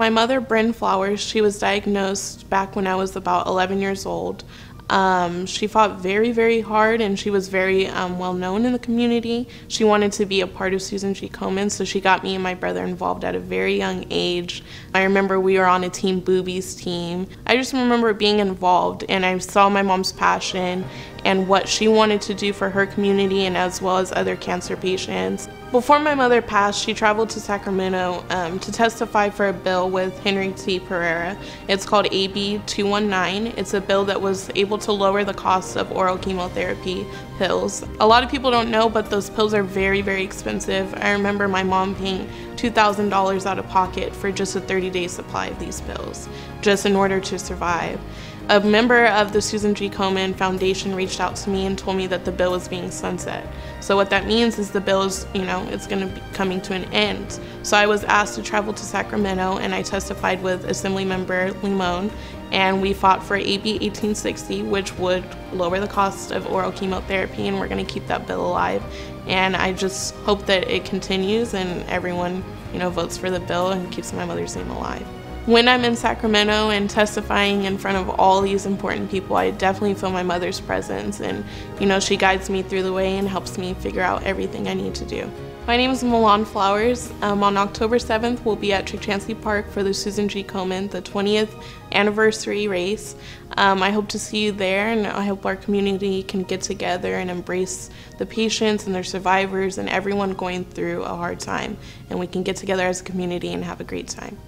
My mother, Bryn Flowers, she was diagnosed back when I was about 11 years old. Um, she fought very, very hard and she was very um, well known in the community. She wanted to be a part of Susan G. Komen, so she got me and my brother involved at a very young age. I remember we were on a Team Boobies team. I just remember being involved and I saw my mom's passion and what she wanted to do for her community and as well as other cancer patients. Before my mother passed, she traveled to Sacramento um, to testify for a bill with Henry T. Perea. It's called AB 219. It's a bill that was able to lower the cost of oral chemotherapy pills. A lot of people don't know, but those pills are very, very expensive. I remember my mom paying $2,000 out of pocket for just a 30 day supply of these pills, just in order to survive a member of the Susan G. Komen Foundation reached out to me and told me that the bill was being sunset. So what that means is the bill is, you know, it's going to be coming to an end. So I was asked to travel to Sacramento and I testified with Assembly Member Limon and we fought for AB 1860, which would lower the cost of oral chemotherapy and we're going to keep that bill alive. And I just hope that it continues and everyone, you know, votes for the bill and keeps my mother's name alive. When I'm in Sacramento and testifying in front of all these important people, I definitely feel my mother's presence and you know she guides me through the way and helps me figure out everything I need to do. My name is Milan Flowers. Um, on October 7th, we'll be at Chukchansi Park for the Susan G. Komen, the 20th anniversary race. Um, I hope to see you there, and I hope our community can get together and embrace the patients and their survivors and everyone going through a hard time, and we can get together as a community and have a great time.